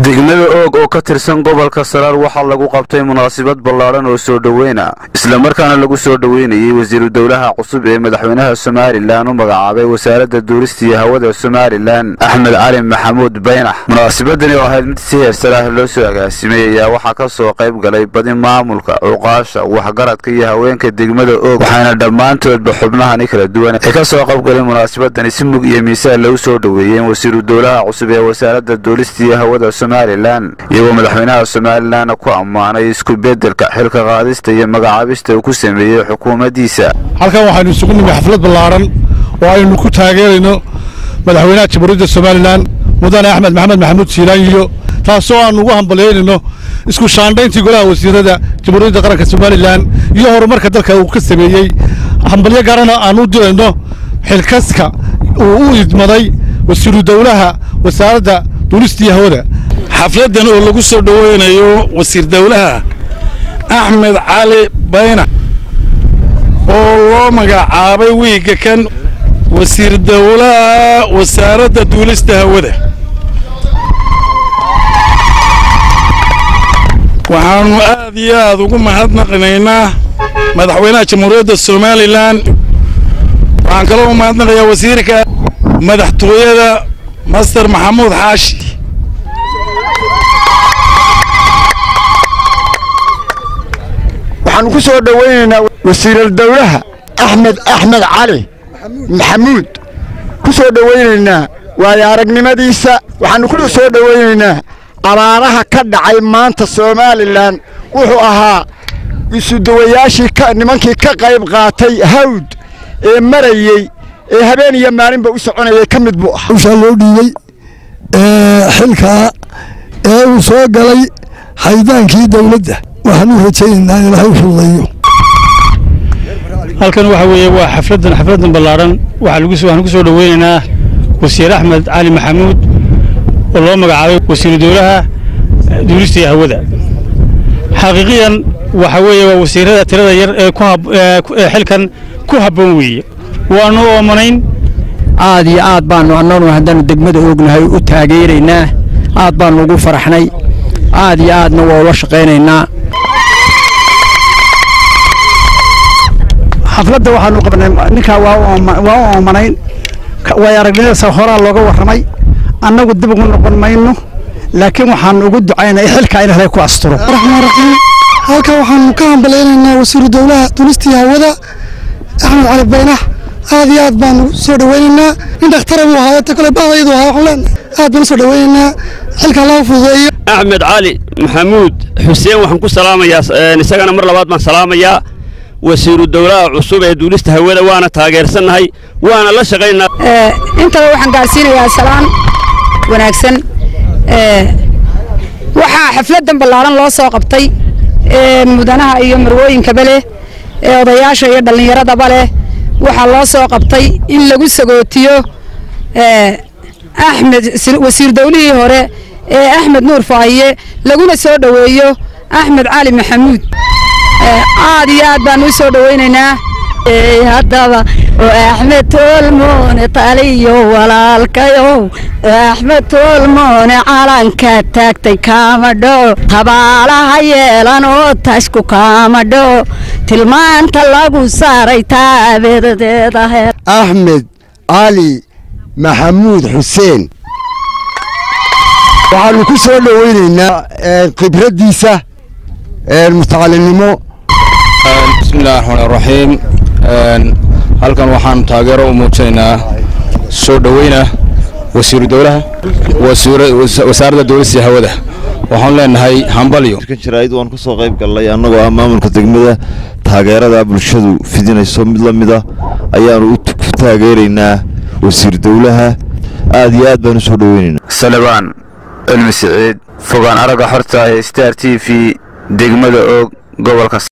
degmada oog oo ka tirsan gobolka saraar waxaa lagu qabtay munaasabad ballaadhan oo soo dhoweyna islamarkaana lagu soo dhoweynayey wasiiru dowlaha cusub ee madaxweynaha somalilan u magacaabay wasaaradda duurista iyo hawada somalilan axmed cali maxamuud baynax munaasabadani oo ahayd mid si heersar ah loo soo agaasimay ayaa waxaa ka soo qayb galay badi maamulka cuqaasha waxgaradka iyo haweenka degmada oog waxaana dhammaantoodba xubnahani kala duwan ay ka soo qaybgalay munaasabadani si mug iyo miisaan lagu soo dhoweeyeen wasiiru dowlaha cusub ee wasaaradda duurista iyo hawada somalilan iyagoo madaxweynaha somalilanna ku ammaanay isku beddelka xilka qaadista iyo magacaabista uu ku sameeyey xukuumaddiisa halkan waxaynu isugu nimi xaflad ballaaran oo aynu ku taageerayno madaxweynaha jamhuuriyadda somalilan mudane axmed maxamed maxamuud siilaanyiyo taasoo aanu ugu hambalyaynayno isku shaandhayntii golaha wasiirada jamhuuriyadda qaranka somalilan iyo horumarka dalka uu ka sameeyey. Hambalyo garana aan u dirayno xilkaska uu u idmaday wasiiru dowlaha wasaaradda duulista iyo hawada xafladdan oo lagu soo dhoweynayo wasiir dowlaha axmed cali baynax oo loo magacaabay wiigga kan wasiir dowlaha wasaaradda duulista hawada. Waxaannu aad iyo aad ugu mahadnaqnaynaa madaxweynaha jamhuuriyadda somalilan waxaan kaloo u mahadnaqayaa wasiirka madaxtooyada master maxamuud xaashi waxaanu ku soo dhowaynaynaa wasiiral dowlaha axmed axmed cali maxamuud. Ku soo dhowaynaynaa waayo aragnimadiisa waxaannu ku soo dhowaynaynaa abaaraha ka dhacay maanta somalilan wuxuu ahaa isuduwayaashii nimankii ka qayb qaatay hawd ee marayey ee habeen iyo maalinba u soconayay ka mid buu ahaa. Ushaa loo dhiibey xilkaa ee uu soo galay haydaankii dowladda waxaan u rajaynaynaa in ilaahay fududeeyo. Halkan waxa weeye waa xafladdan xafladdan ballaaran. Waxaan ku soo dhoweynaynaa wasiir axmed cali maxamuud oo loo magacaabay wasiiru dowlaha duulista iyo hawada. Xaqiiqiyan waxa weeye waa wasiirada tirada yar ee xilkan ku habboon weeye. Waanu oomanayn aad iyo aad baanu annanu haddaanu degmada oognahay u taageeraynaa. Aad baanu ugu faraxnay. Aad iyo aadna waa ula shaqaynaynaa xafladda waxaanu qabnay ninkaa waa u oomanayn. Way aragnimadiisa horaa looga warramay. Annagu dib ugu noqon mayno. Laakiin waxaanu ugu ducaynay xilkaa in helay ku asturo. Raxmaan raxiim halkan waxaanu ka hambalaynaynaa wasiiru dowlaha duulistii hawada. Axmed cali baynax aad iyo aad baanu soo dhoweynaynaa. Nin dhakhtara buu ahaa ta kale bahdaydu ahaa waxaan leenahay aad baanu soo dhoweynaynaa. Xilka laga fududeeyo. Axmed cali maxamuud xuseen waxaan ku salaamayaa isagana mar labaad baan salaamayaa wasiiru dowlaha cusub ee duulista hawada waana taageersannahay waana la shaqaynaa intaba waxaan gaarsiinayaa salaan wanaagsan. Waxaa xafladdan ballaaran loo soo qabtay mudanaha iyo marwooyinkaba leh ee odayaasha iyo dhallinyaradaba leh. Waxaa loo soo qabtay in lagu sagootiyo axmed wasiir dowlihii hore ee axmed nuur faahiye laguna soo dhoweeyo axmed cali maxamuud aad iyo aad baan u soo dhoweynaynaa. Haddaba axmed toolmoone taliyo walaalkayow axmed toolmoone calanka taagtay kaamadho tabaalaha yeelan oo tashku kaamadho tilmaanta lagu saaray taabeedadeedahe axmed cali maxamuud xuseen. Waxaanu ku soo dhoweynaynaa khibraddiisa mutacallinnimo bismillahi raxmaan raxiim halkan waxaanu taageero u muujinaynaa soo dhoweyna wasiiru dowlaha wasaaradda duulista hawada. Waxaanu leenahay hambalyo jaraa'id waan ka soo qayb gallay annagoo ah maamulka degmada. Taageerada bulshadu fidinayso mid la mid ah ayaanu ku taageeraynaa wasiir dowlaha. Aad iyo aad baan u soo dhoweynaynaa. Salebaan cilmi siciid. Fogaan aragga xorta ee star t v degmada oog gobolka